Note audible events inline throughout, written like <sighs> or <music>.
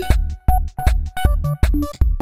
Thank you.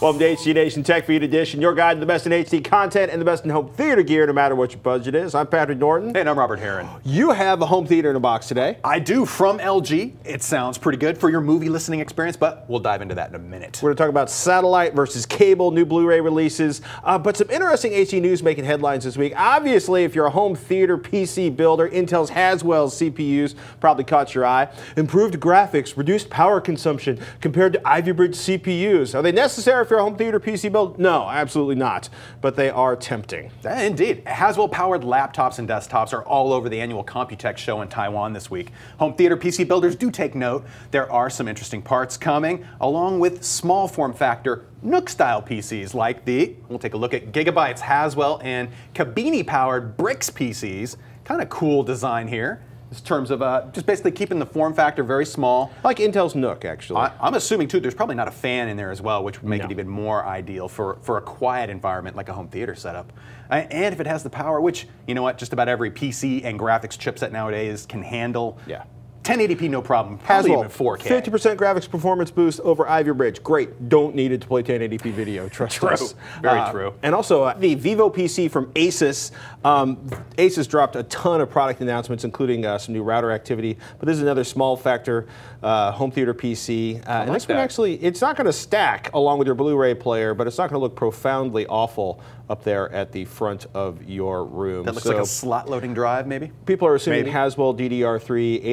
Welcome to HD Nation Tech Feed Edition, your guide to the best in HD content and the best in home theater gear, no matter what your budget is. I'm Patrick Norton. And I'm Robert Heron. You have a home theater in a box today. I do from LG. It sounds pretty good for your movie listening experience, but we'll dive into that in a minute. We're going to talk about satellite versus cable, new Blu-ray releases, uh, but some interesting HD news making headlines this week. Obviously, if you're a home theater PC builder, Intel's Haswell CPUs probably caught your eye. Improved graphics, reduced power consumption compared to Ivy Bridge CPUs. Are they necessary for home theater PC build? No, absolutely not. But they are tempting. Indeed. Haswell powered laptops and desktops are all over the annual Computex show in Taiwan this week. Home theater PC builders do take note. There are some interesting parts coming, along with small form factor NUC style PCs like the, we'll take a look at Gigabyte's Haswell and Kabini powered Brix PCs. Kind of cool design here. In terms of uh, just basically keeping the form factor very small. I like Intel's NUC, actually. I, I'm assuming too. There's probably not a fan in there as well, which would make No. it even more ideal for for a quiet environment like a home theater setup. And if it has the power, which you know what, just about every PC and graphics chipset nowadays can handle. Yeah. 1080p no problem. Probably Haswell, even 4K. 50% graphics performance boost over Ivy Bridge. Great. Don't need it to play 1080p video. Trust True. us. Very Uh, true. And also uh, the Vivo PC from Asus. Um, Asus dropped a ton of product announcements, including uh, some new router activity. But this is another small factor uh, home theater PC. Uh, and like this one actually, it's not going to stack along with your Blu-ray player, but it's not going to look profoundly awful up there at the front of your room. That looks So- like a slot loading drive, maybe. People are assuming Maybe. Haswell DDR3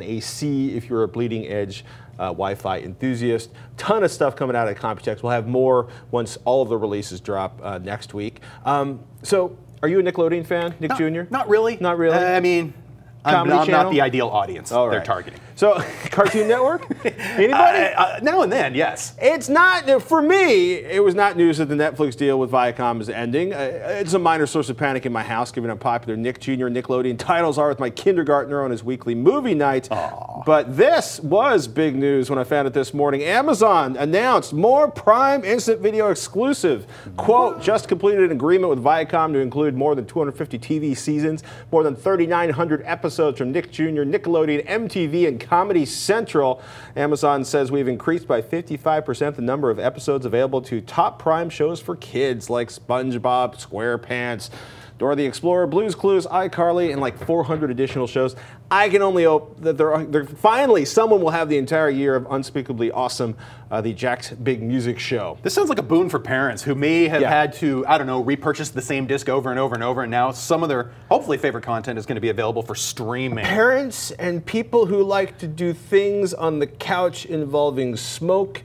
802.11ac if you're a bleeding edge uh, Wi-Fi enthusiast. Ton of stuff coming out of Computex. We'll have more once all of the releases drop uh, next week. Um, so, are you a Nickelodeon fan, Nick Jr.? Not really. Not really. Uh, I mean, I'm, I'm not the ideal audience All they're targeting. So, <laughs> Cartoon Network? <laughs> Anybody? Uh, uh, now and then, yes. It's not for me. It was not news that the Netflix deal with Viacom is ending. Uh, it's a minor source of panic in my house, given how popular Nick Jr. Nickelodeon titles are with my kindergartner on his weekly movie night. But this was big news when I found it this morning. Amazon announced more Prime Instant Video exclusive. Quote: Just completed an agreement with Viacom to include more than 250 TV seasons, more than 3,900 episodes from Nick Jr., Nickelodeon, MTV, and Comedy Central. Amazon says we've increased by 55% the number of episodes available to top Prime shows for kids like SpongeBob, SquarePants, Dora the Explorer, Blues Clues, iCarly, and like 400 additional shows. I can only hope that there, are, there finally someone will have the entire year of Unspeakably Awesome, uh, the Jack's Big Music Show. This sounds like a boon for parents who may have Yeah. had to, I don't know, repurchase the same disc over and over and over, and now some of their hopefully favorite content is going to be available for streaming. Parents and people who like to do things on the couch involving smoke,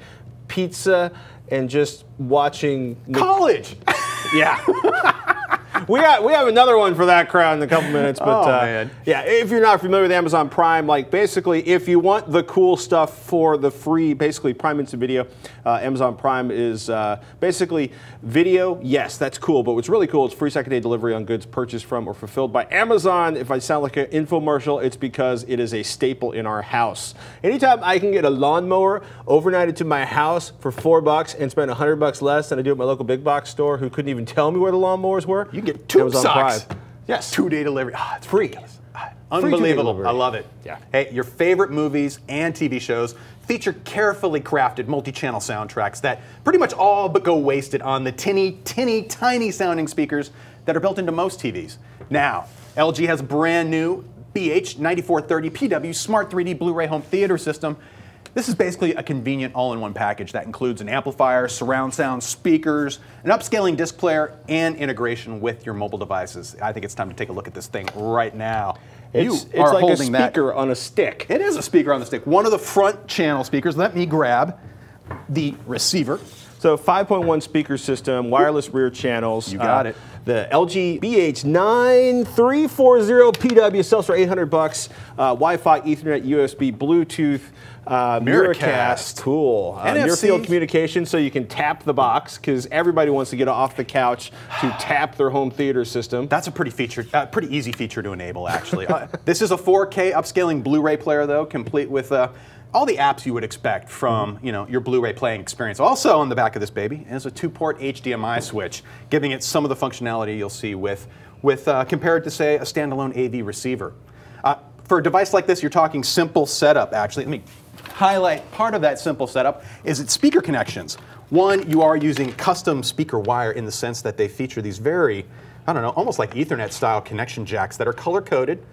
pizza, and just watching. College! <laughs> Yeah. <laughs> we got we have another one for that crowd in a couple minutes, but Oh, uh, yeah, if you're not familiar with Amazon Prime, like basically, if you want the cool stuff for the free, basically Prime Instant Video, uh, Amazon Prime is uh, basically video. Yes, that's cool, but what's really cool is free second day delivery on goods purchased from or fulfilled by Amazon. If I sound like an infomercial, it's because it is a staple in our house. Anytime I can get a lawnmower overnighted to my house for four bucks and spend a hundred bucks less than I do at my local big box store, who couldn't even tell me where the lawnmowers were, You can get two Amazon socks. Prime. Yes. Two day delivery. Ah, it's Free. ridiculous. Ah, Unbelievable. I love it. Yeah. Hey, your favorite movies and TV shows feature carefully crafted multi-channel soundtracks that pretty much all but go wasted on the tinny, tinny, tiny sounding speakers that are built into most TVs. Now, LG has a brand new BH9430 PW Smart 3D Blu-ray home theater system. This is basically a convenient all-in-one package that includes an amplifier, surround sound, speakers, an upscaling disc player, and integration with your mobile devices. I think it's time to take a look at this thing right now. It's, you it's are like a holding that. speaker on a stick. It is a speaker on the stick. One of the front channel speakers. Let me grab the receiver. So 5.1 speaker system, wireless rear channels. Uh, You got it. The LG BH9340 PW sells for 800 bucks. Uh, Wi-Fi, Ethernet, USB, Bluetooth, uh, Miracast. Miracast. Cool. Uh, near field communication, so you can tap the box because everybody wants to get off the couch to <sighs> tap their home theater system. That's a pretty feature, uh, pretty easy feature to enable, actually. uh, this is a 4K upscaling Blu-ray player, though, complete with uh, all the apps you would expect from you know your Blu-ray playing experience. Also on the back of this baby is a two-port HDMI switch, giving it some of the functionality you'll see with with uh, compared to say a standalone AV receiver. Uh, for a device like this, you're talking simple setup. Actually, let me highlight part of that simple setup is its speaker connections. One, you are using custom speaker wire in the sense that they feature these very, I don't know, almost like Ethernet style connection jacks that are color coded,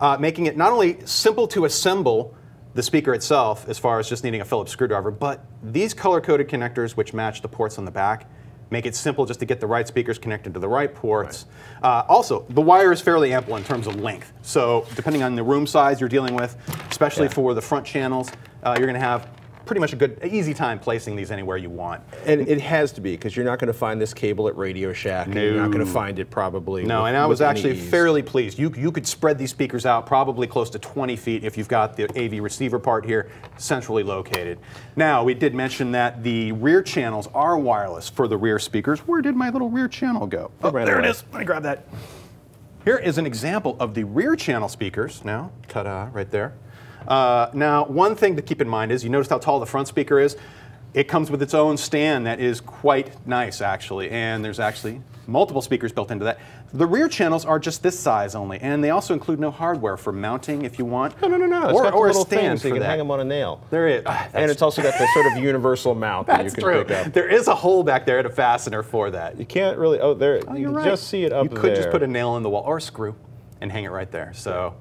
uh, making it not only simple to assemble the speaker itself as far as just needing a Phillips screwdriver, but these color coded connectors, which match the ports on the back, make it simple just to get the right speakers connected to the right ports. Right. Uh, also, the wire is fairly ample in terms of length. So depending on the room size you're dealing with, especially yeah. for the front channels, uh, you're going to have pretty much a good, easy time placing these anywhere you want. And it has to be because you're not going to find this cable at Radio Shack. No. You're not going to find it probably. No, with, and I was actually fairly pleased. You you could spread these speakers out probably close to 20 feet if you've got the AV receiver part here centrally located. Now we did mention that the rear channels are wireless for the rear speakers. Where did my little rear channel go? Oh, right there away. it is. Let me grab that. Here is an example of the rear channel speakers. Now, ta-da, right there. Uh, now, one thing to keep in mind is you notice how tall the front speaker is. It comes with its own stand that is quite nice, actually, and there's actually multiple speakers built into that. The rear channels are just this size only, and they also include no hardware for mounting if you want. No, no, no, no. It's or, got or a little stand so you can that. hang them on a nail. There is. Uh, and it's also got the sort of universal mount that you can true. pick up. There is a hole back there at a fastener for that. You can't really. Oh, there. Oh, you right. just see it up there. You could just put a nail in the wall or a screw and hang it right there. So.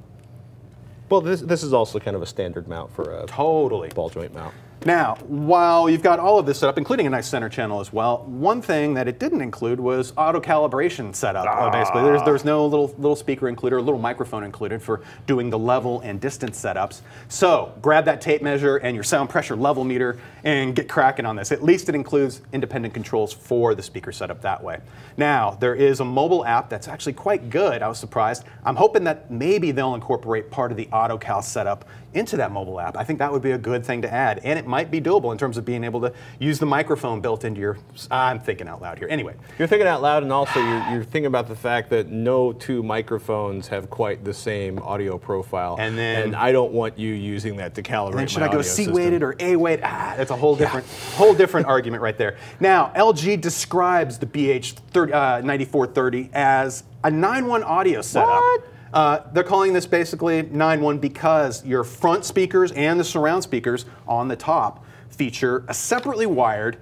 Well, this, this is also kind of a standard mount for a totally ball joint mount. Now, while you've got all of this set up, including a nice center channel as well, one thing that it didn't include was auto calibration setup. Ah. Basically, there's there's no little little speaker included or a little microphone included for doing the level and distance setups. So grab that tape measure and your sound pressure level meter and get cracking on this. At least it includes independent controls for the speaker setup that way. Now, there is a mobile app that's actually quite good. I was surprised. I'm hoping that maybe they'll incorporate part of the auto cal setup into that mobile app. I think that would be a good thing to add, and it might be doable in terms of being able to use the microphone built into your. I'm thinking out loud here. Anyway, you're thinking out loud, and also you're, you're thinking about the fact that no two microphones have quite the same audio profile, and then and I don't want you using that to calibrate. And should I go C weighted or A weighted? Ah, that's a whole different yeah. whole different argument right there. Now, LG describes the BH 30, uh, 9430 as a 9-1 audio setup. What? Uh, they're calling this basically 9.1 because your front speakers and the surround speakers on the top feature a separately wired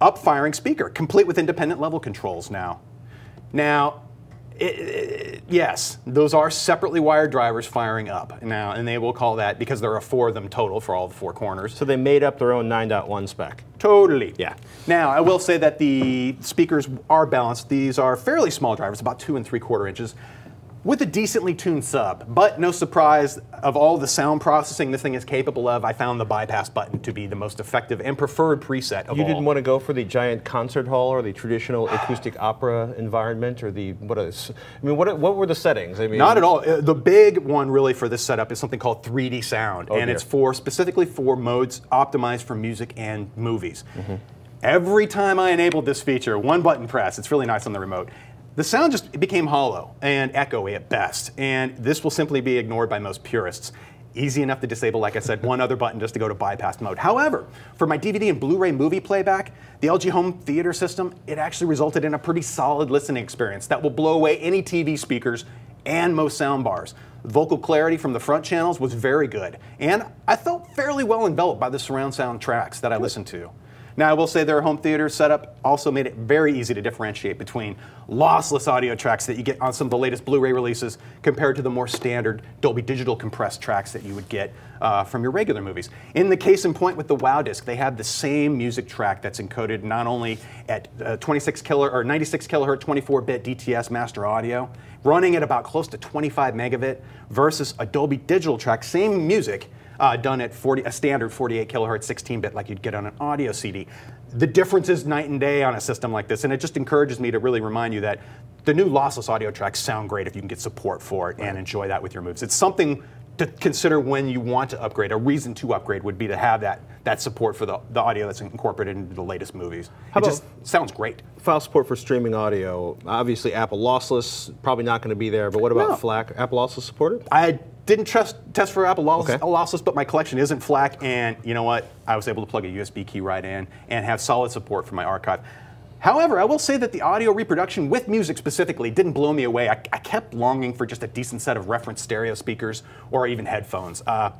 up-firing speaker, complete with independent level controls now. Now, it, it, yes, those are separately wired drivers firing up now, and they will call that because there are four of them total for all the four corners. So they made up their own 9.1 spec. Totally. Yeah. Now I will say that the speakers are balanced. These are fairly small drivers, about two and three quarter inches with a decently tuned sub. But no surprise, of all the sound processing this thing is capable of, I found the bypass button to be the most effective and preferred preset of you all. You didn't want to go for the giant concert hall or the traditional acoustic opera environment or the, what is, I mean, what, what were the settings? I mean, Not at all. Uh, the big one really for this setup is something called 3D sound. Oh and dear. it's for specifically for modes optimized for music and movies. Mm -hmm. Every time I enabled this feature, one button press, it's really nice on the remote, the sound just became hollow and echoey at best, and this will simply be ignored by most purists. Easy enough to disable, like I said, one other button just to go to bypass mode. However, for my DVD and Blu-ray movie playback, the LG Home Theater system, it actually resulted in a pretty solid listening experience that will blow away any TV speakers and most soundbars. Vocal clarity from the front channels was very good, and I felt fairly well enveloped by the surround sound tracks that I listened to. Now, I will say their home theater setup also made it very easy to differentiate between lossless audio tracks that you get on some of the latest Blu-ray releases compared to the more standard Dolby Digital compressed tracks that you would get uh, from your regular movies. In the case in point with the WoW disc, they have the same music track that's encoded not only at uh, 26 kilo or 96 kilohertz 24-bit DTS master audio, running at about close to 25 megabit versus a Dolby Digital track, same music, uh, done at 40, a standard 48 kilohertz 16-bit like you'd get on an audio CD. The difference is night and day on a system like this, and it just encourages me to really remind you that the new lossless audio tracks sound great if you can get support for it right. and enjoy that with your moves. It's something to consider when you want to upgrade. A reason to upgrade would be to have that that support for the, the audio that's incorporated into the latest movies. How it just sounds great. File support for streaming audio. Obviously, Apple lossless probably not going to be there. But what about no. FLAC? Apple lossless supported? I didn't trust, test for Apple lossless, okay. lossless, but my collection isn't FLAC, and you know what? I was able to plug a USB key right in and have solid support for my archive. However, I will say that the audio reproduction with music specifically didn't blow me away. I, I kept longing for just a decent set of reference stereo speakers or even headphones. Uh,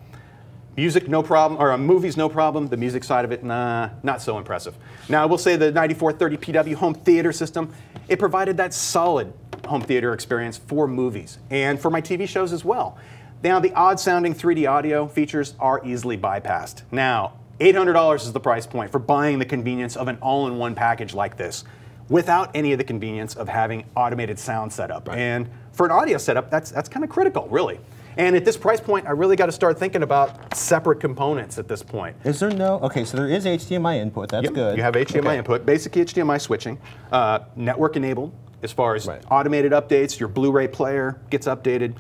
Music, no problem, or uh, movies, no problem. The music side of it, nah, not so impressive. Now, I will say the 9430 PW home theater system, it provided that solid home theater experience for movies and for my TV shows as well. Now, the odd sounding 3D audio features are easily bypassed. Now, $800 is the price point for buying the convenience of an all in one package like this without any of the convenience of having automated sound setup. Right. And for an audio setup, that's, that's kind of critical, really. And at this price point, I really got to start thinking about separate components at this point. Is there no? Okay, so there is HDMI input. That's yep, good. You have HDMI okay. input, basic HDMI switching, uh, network enabled as far as right. automated updates. Your Blu-ray player gets updated.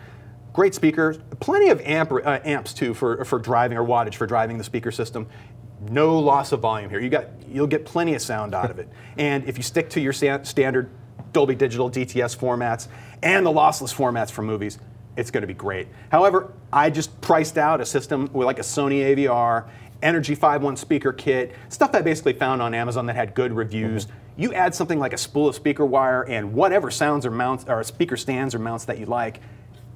Great speakers, plenty of amp, uh, amps too for, for driving or wattage for driving the speaker system. No loss of volume here. You got, you'll get plenty of sound out of it. <laughs> And if you stick to your standard Dolby Digital DTS formats and the lossless formats for movies, it's going to be great. However, I just priced out a system with like a Sony AVR, Energy 5.1 speaker kit, stuff I basically found on Amazon that had good reviews. Mm-hmm. You add something like a spool of speaker wire and whatever sounds or mounts or speaker stands or mounts that you like,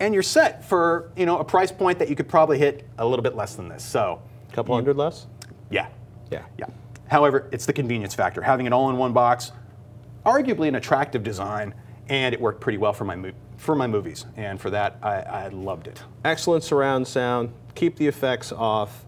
and you're set for you know a price point that you could probably hit a little bit less than this. So, a couple hundred less. Yeah. Yeah. Yeah. However, it's the convenience factor. Having it all in one box, arguably an attractive design, and it worked pretty well for my for my movies, and for that, I, I loved it. Excellent surround sound. Keep the effects off.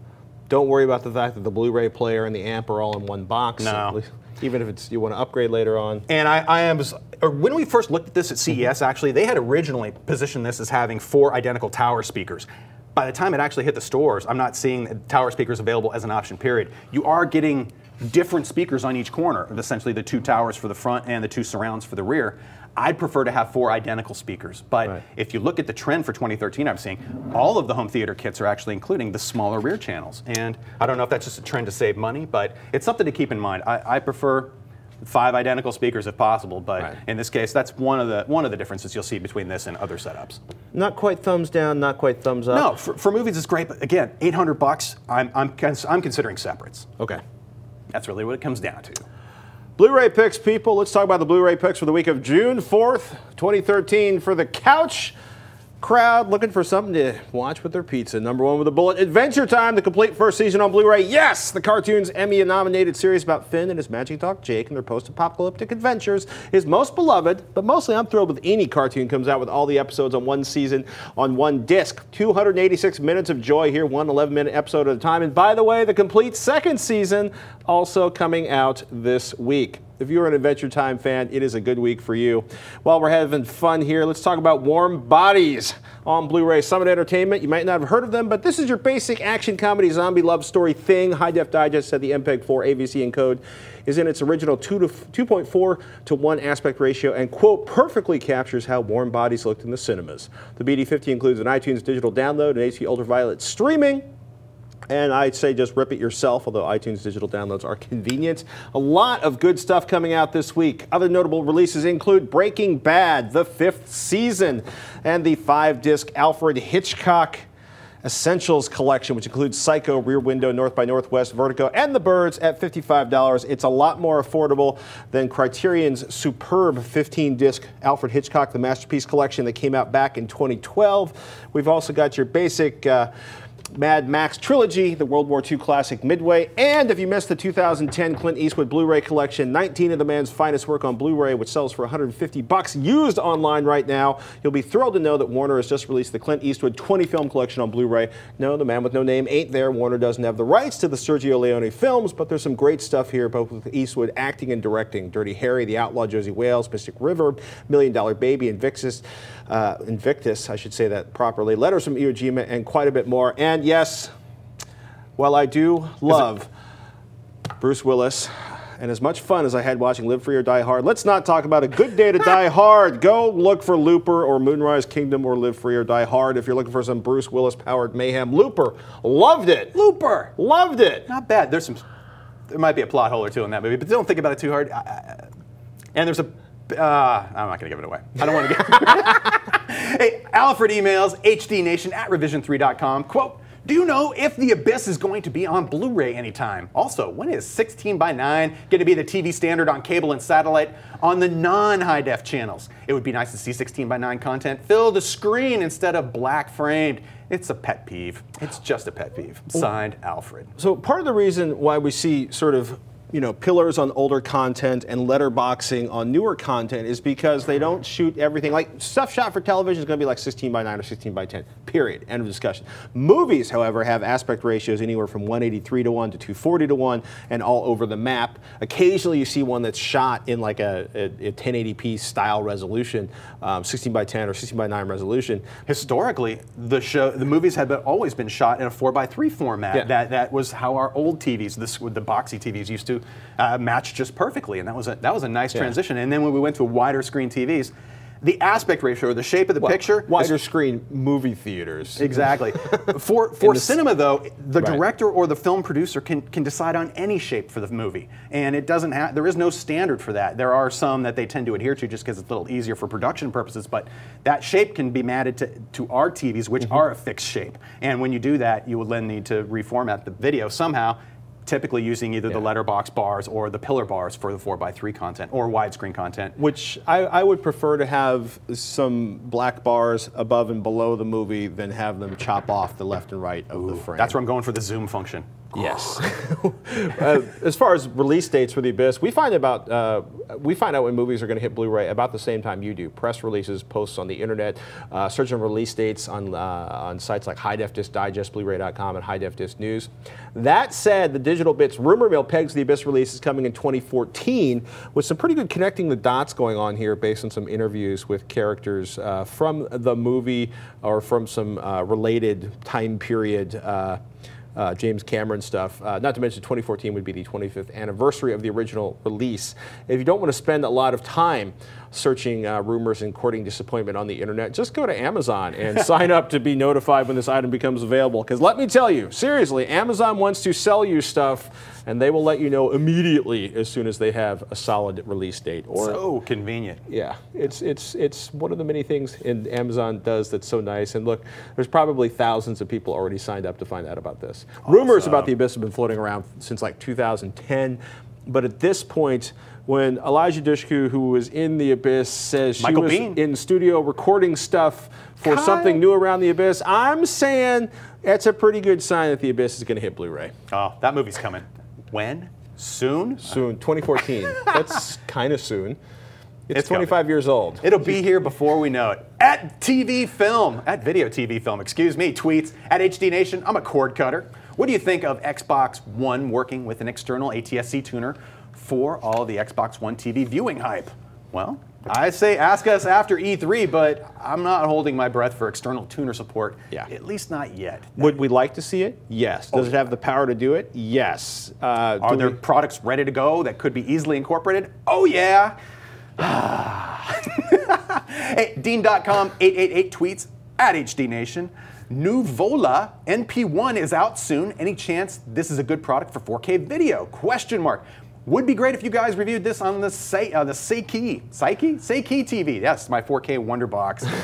Don't worry about the fact that the Blu-ray player and the amp are all in one box. No. Even if it's you want to upgrade later on. And I, I am uh, when we first looked at this at mm-hmm. CES, actually, they had originally positioned this as having four identical tower speakers. By the time it actually hit the stores, I'm not seeing tower speakers available as an option. Period. You are getting different speakers on each corner, essentially the two towers for the front and the two surrounds for the rear. I'd prefer to have four identical speakers. But right. if you look at the trend for 2013, I'm seeing all of the home theater kits are actually including the smaller rear channels. And I don't know if that's just a trend to save money, but it's something to keep in mind. I, I prefer five identical speakers if possible, but right. in this case, that's one of the one of the differences you'll see between this and other setups. Not quite thumbs down, not quite thumbs up. No, for, for movies it's great, but again, 800 bucks. I'm I'm I'm considering separates. Okay, that's really what it comes down to. Blu-ray picks, people. Let's talk about the Blu-ray picks for the week of June 4th, 2013 for the couch crowd looking for something to watch with their pizza. Number one with a bullet. Adventure Time, the complete first season on Blu-ray. Yes, the cartoon's Emmy-nominated series about Finn and his magic dog Jake and their post-apocalyptic adventures is most beloved. But mostly, I'm thrilled with any cartoon comes out with all the episodes on one season on one disc. 286 minutes of joy here, one 11-minute episode at a time. And by the way, the complete second season also coming out this week. If you're an Adventure Time fan, it is a good week for you. While we're having fun here, let's talk about Warm Bodies on Blu-ray Summit Entertainment. You might not have heard of them, but this is your basic action comedy zombie love story thing. High Def Digest said the MPEG 4 AVC encode is in its original 2 to 2.4 to 1 aspect ratio and quote perfectly captures how Warm Bodies looked in the cinemas. The BD50 includes an iTunes digital download and HD ultraviolet streaming and I'd say just rip it yourself, although iTunes digital downloads are convenient. A lot of good stuff coming out this week. Other notable releases include Breaking Bad, the fifth season, and the five disc Alfred Hitchcock Essentials collection, which includes Psycho, Rear Window, North by Northwest, Vertigo, and The Birds at $55. It's a lot more affordable than Criterion's superb 15 disc Alfred Hitchcock, the Masterpiece Collection that came out back in 2012. We've also got your basic. Uh, Mad Max Trilogy, the World War II classic Midway, and if you missed the 2010 Clint Eastwood Blu-ray collection, 19 of the man's finest work on Blu-ray, which sells for 150 bucks used online right now, you'll be thrilled to know that Warner has just released the Clint Eastwood 20 film collection on Blu-ray. No, the man with no name ain't there. Warner doesn't have the rights to the Sergio Leone films, but there's some great stuff here, both with Eastwood acting and directing. Dirty Harry, The Outlaw, Josey Wales, Mystic River, Million Dollar Baby, Invictus, uh, Invictus, I should say that properly, Letters from Iwo Jima, and quite a bit more. And yes, while I do love Bruce Willis, and as much fun as I had watching Live Free or Die Hard, let's not talk about a good day to die <laughs> hard. Go look for Looper or Moonrise Kingdom or Live Free or Die Hard if you're looking for some Bruce Willis powered mayhem. Looper, loved it. Looper, loved it. Not bad. There's some, there might be a plot hole or two in that movie, but don't think about it too hard. And there's a uh, I'm not going to give it away. I don't want to give <laughs> Hey, Alfred emails, hdnation at revision3.com. Quote, Do you know if The Abyss is going to be on Blu ray anytime? Also, when is 16 by 9 going to be the TV standard on cable and satellite on the non high def channels? It would be nice to see 16 by 9 content fill the screen instead of black framed. It's a pet peeve. It's just a pet peeve. Signed, Alfred. So part of the reason why we see sort of you know pillars on older content and letterboxing on newer content is because they don't shoot everything. Like stuff shot for television is going to be like 16 by 9 or 16 by 10 period end of discussion movies however have aspect ratios anywhere from 183 to 1 to 240 to 1 and all over the map occasionally you see one that's shot in like a, a, a 1080p style resolution um, 16 by 10 or 16 by 9 resolution Historically, the show, the movies had been, always been shot in a four by three format. Yeah. That that was how our old TVs, this the boxy TVs, used to uh, match just perfectly, and that was a that was a nice Yeah. transition. And then when we went to wider screen TVs, the aspect ratio, or the shape of the picture, wider screen movie theaters Exactly. <laughs> For for cinema though, the Right. director or the film producer can can decide on any shape for the movie, and it doesn't have. There is no standard for that. There are some that they tend to adhere to just because it's a little easier for production purposes, but that shape can be matted to to our TVs, which Mm-hmm. are a fixed shape. And when you do that, you would then need to reformat the video somehow. Typically using either the letterbox bars or the pillar bars for the 4x3 content or widescreen content. Which I, I would prefer to have some black bars above and below the movie than have them chop off the left and right of the frame. That's where I'm going for the zoom function. Yes. <laughs> uh, as far as release dates for the Abyss, we find about uh, we find out when movies are going to hit Blu-ray about the same time you do. Press releases, posts on the internet, uh, search on release dates on uh, on sites like High Def Disc Digest, Blu-ray.com, and High Def Disc News. That said, the Digital Bits rumor mill pegs the Abyss release is coming in 2014, with some pretty good connecting the dots going on here, based on some interviews with characters uh, from the movie or from some uh, related time period. Uh, James Cameron stuff. Uh, not to mention 2014 would be the 25th anniversary of the original release. If you don't want to spend a lot of time searching uh, rumors and courting disappointment on the internet, just go to Amazon and <laughs> sign up to be notified when this item becomes available. Because let me tell you, seriously, Amazon wants to sell you stuff and they will let you know immediately as soon as they have a solid release date. Or So convenient. yeah, it's it's it's one of the many things in Amazon does that's so nice. And look, there's probably thousands of people already signed up to find out about this. Rumors about the Abyss have been floating around since like 2010, but at this point. When Elijah Dushku, who was in the Abyss, says she Michael was Biehn. in studio recording stuff for Kyle. something new around the Abyss, I'm saying that's a pretty good sign that the Abyss is going to hit Blu-ray Oh, that movie's coming. When? Soon? soon, 2014. <laughs> that's kind of soon. It's, It's coming. 25 years old. It'll be here before we know it. At TV Film, at Video TV Film, excuse me, tweets at HD Nation. I'm a cord cutter. What do you think of Xbox One working with an external ATSC tuner for all the Xbox One TV viewing hype? Well, I say ask us after E3, but I'm not holding my breath for external tuner support. Yeah. At least not yet. Would we like to see it? Yes. Does it have the power to do it? Yes. Uh, Are there we- products ready to go that could be easily incorporated? Oh, yeah. <sighs> hey, Dean.com888 tweets at HD Nation. Nuvola NP1 is out soon. Any chance this is a good product for 4K video? Question mark. Would be great if you guys reviewed this on the Say, uh, the Seiki, Seiki, Seiki TV. Yes, my 4K Wonder Box. <laughs>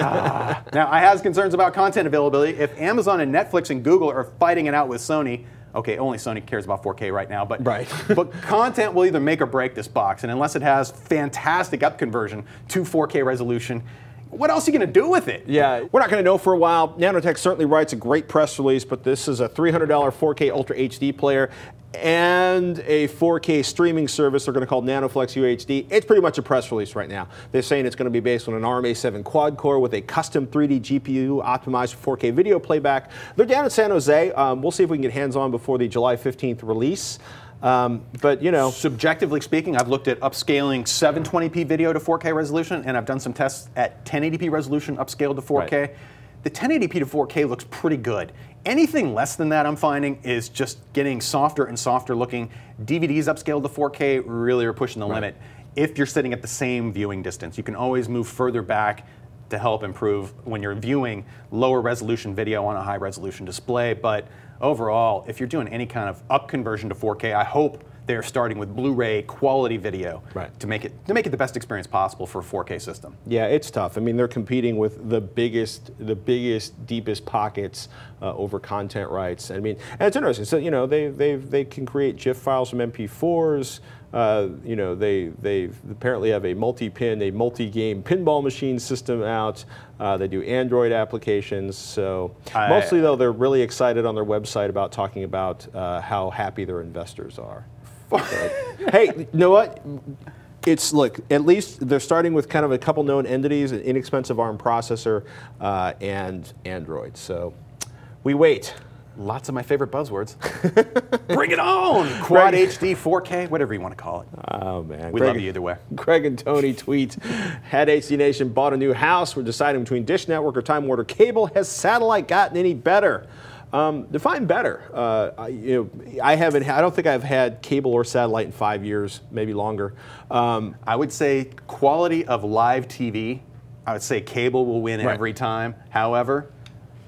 Ah. Now, I have concerns about content availability. If Amazon and Netflix and Google are fighting it out with Sony, okay, only Sony cares about 4K right now, but Right. <laughs> but content will either make or break this box, and unless it has fantastic up conversion to 4K resolution, what else are you going to do with it? Yeah, we're not going to know for a while. Nanotech certainly writes a great press release, but this is a $300 4K Ultra HD player and a 4K streaming service they're going to call NanoFlix UHD. It's pretty much a press release right now. They're saying it's going to be based on an ARM A7 quad core with a custom 3D GPU optimized for 4K video playback. They're down in San Jose. Um, we'll see if we can get hands on before the July 15th release. Um, but you know, Subjectively speaking, I've looked at upscaling 720p video to 4K resolution, and I've done some tests at 1080p resolution upscaled to 4K. Right. The 1080p to 4K looks pretty good. Anything less than that, I'm finding, is just getting softer and softer looking. DVDs upscaled to 4K really are pushing the limit. If you're sitting at the same viewing distance, you can always move further back to help improve when you're viewing lower resolution video on a high resolution display. But overall, if you're doing any kind of up conversion to 4K, I hope they're starting with Blu-ray quality video Right. to make it to make it the best experience possible for a 4K system. Yeah, it's tough. I mean, they're competing with the biggest, the biggest, deepest pockets uh, over content rights. I mean, and it's interesting. So you know, they they they can create GIF files from MP4s. Uh, you know, they they apparently have a multi-pin, a multi-game pinball machine system out. Uh, they do Android applications. So I- mostly though, they're really excited on their website about talking about uh, how happy their investors are. Hey, you know what? It's look. At least they're starting with kind of a couple known entities: an inexpensive ARM processor uh, and Android. So we wait. Lots of my favorite buzzwords. <laughs> Bring it on! Quad HD, 4K, whatever you want to call it. Oh man, We Greg- love you either way. Greg and Tony tweet: Had HD Nation bought a new house? We're deciding between Dish Network or Time Warner Cable. Has satellite gotten any better? Um, define better. Uh, I, you know, I haven't. I don't think I've had cable or satellite in five years, maybe longer. Um, I would say quality of live TV. I would say cable will win Right. every time. However,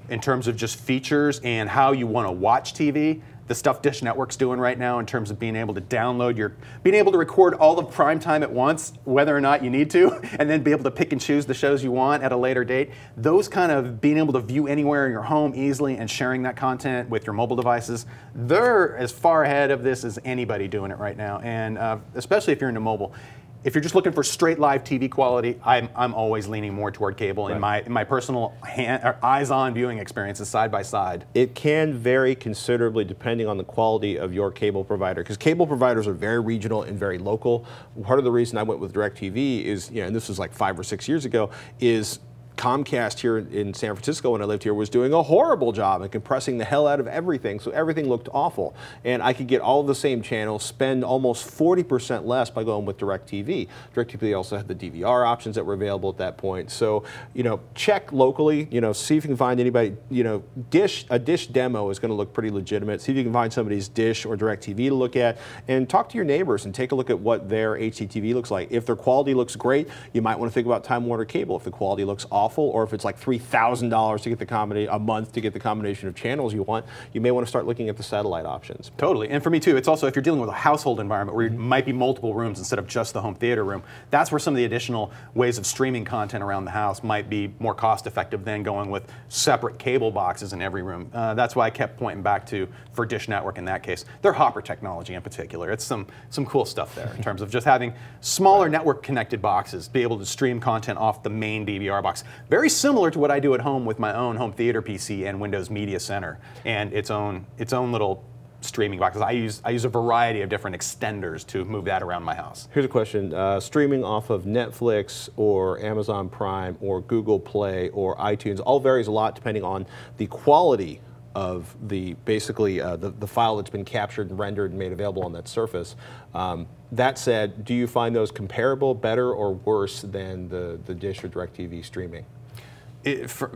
in terms of just features and how you want to watch TV, the stuff Dish Network's doing right now in terms of being able to download your, being able to record all of prime time at once, whether or not you need to, <laughs> and then be able to pick and choose the shows you want at a later date. Those kind of being able to view anywhere in your home easily and sharing that content with your mobile devices, they're as far ahead of this as anybody doing it right now. And uh, especially if you're into mobile. If you're just looking for straight live TV quality, I'm, I'm always leaning more toward cable. In my in my personal hand, or eyes-on viewing experiences side by side. it can vary considerably depending on the quality of your cable provider because cable providers are very regional and very local. Part of the reason i went with directv is you know and this was like five or six years ago is Comcast here in San Francisco when I lived here was doing a horrible job at compressing the hell out of everything, so everything looked awful. And I could get all the same channels, spend almost 40% less by going with DirecTV. DirecTV also had the DVR options that were available at that point. So, you know, check locally, you know, see if you can find anybody, you know, Dish, a Dish demo is going to look pretty legitimate. See if you can find somebody's Dish or DirecTV to look at and talk to your neighbors and take a look at what their HDTV looks like. If their quality looks great, you might want to think about Time Warner Cable. If the quality looks awful, or if it's like $3,000 to get the combination, a month to get the combination of channels you want, you may want to start looking at the satellite options. Totally, and for me too, it's also if you're dealing with a household environment where it might be multiple rooms instead of just the home theater room. That's where some of the additional ways of streaming content around the house might be more cost-effective than going with separate cable boxes in every room. Uh, that's why I kept pointing back to for Dish Network in that case. Their Hopper technology in particular, it's some some cool stuff there in terms of just having smaller network-connected boxes, be able to stream content off the main DVR box. Very similar to what I do at home with my own home theater PC and Windows Media Center and its own its own little streaming boxes. I use I use a variety of different extenders to move that around my house. Here's a question: uh, streaming off of Netflix or Amazon Prime or Google Play or iTunes all varies a lot depending on the quality of the basically uh, the, the file that's been captured and rendered and made available on that surface. Um, that said, do you find those comparable, better, or worse than the the Dish or DirecTV streaming? It, for,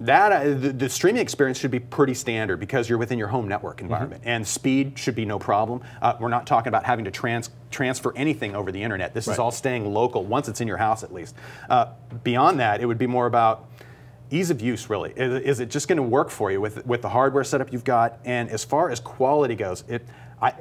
that uh, the, the streaming experience should be pretty standard because you're within your home network environment, and speed should be no problem. Uh, we're not talking about having to trans, transfer anything over the internet. This is all staying local once it's in your house, at least. Uh, beyond that, it would be more about ease of use. Really, is, is it just going to work for you with with the hardware setup you've got? And as far as quality goes, it I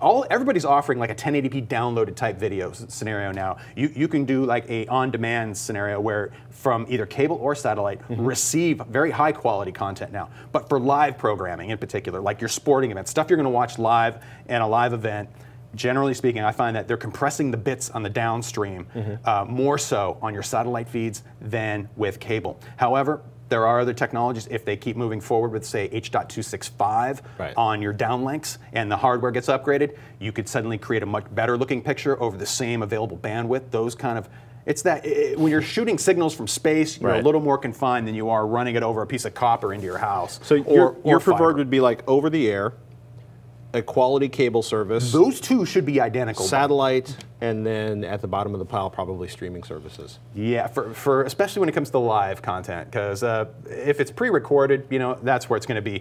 all everybody's offering like a 1080p downloaded type video scenario now. You you can do like a on-demand scenario where from either cable or satellite mm-hmm. receive very high quality content now. But for live programming in particular, like your sporting events, stuff you're going to watch live in a live event. Generally speaking, I find that they're compressing the bits on the downstream uh, more so on your satellite feeds than with cable. However, there are other technologies. If they keep moving forward with, say, H.265 Right. on your downlinks and the hardware gets upgraded, you could suddenly create a much better looking picture over the same available bandwidth. Those kind of it's that i- when you're shooting signals from space, you're Right. a little more confined than you are running it over a piece of copper into your house. So or, your, your preferred would be like over the air, a quality cable service, Those two should be identical. satellite, and then at the bottom of the pile probably streaming services. Yeah, for, for especially when it comes to live content, because uh, if it's pre-recorded, you know that's where it's going to be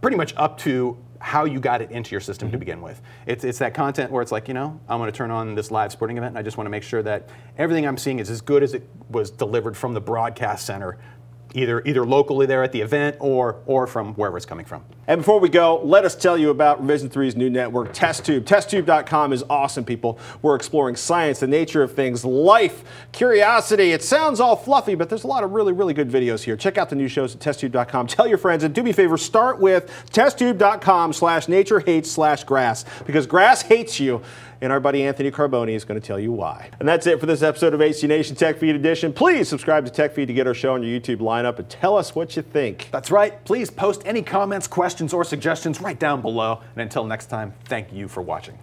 pretty much up to how you got it into your system to begin with. It's, it's that content where it's like, you know, I'm going to turn on this live sporting event, and I just want to make sure that everything I'm seeing is as good as it was delivered from the broadcast center, either either locally there at the event or or from wherever it's coming from. And before we go, let us tell you about Revision 3's new network, TestTube. TestTube.com is awesome, people. We're exploring science, the nature of things, life, curiosity. It sounds all fluffy, but there's a lot of really, really good videos here. Check out the new shows at TestTube.com. Tell your friends, and do me a favor, start with TestTube.com slash nature slash grass, because grass hates you and our buddy Anthony Carboni is going to tell you why. And that's it for this episode of HD Nation Tech Feed Edition. Please subscribe to Tech Feed to get our show on your YouTube lineup and tell us what you think. That's right. Please post any comments, questions, or suggestions right down below. And until next time, thank you for watching.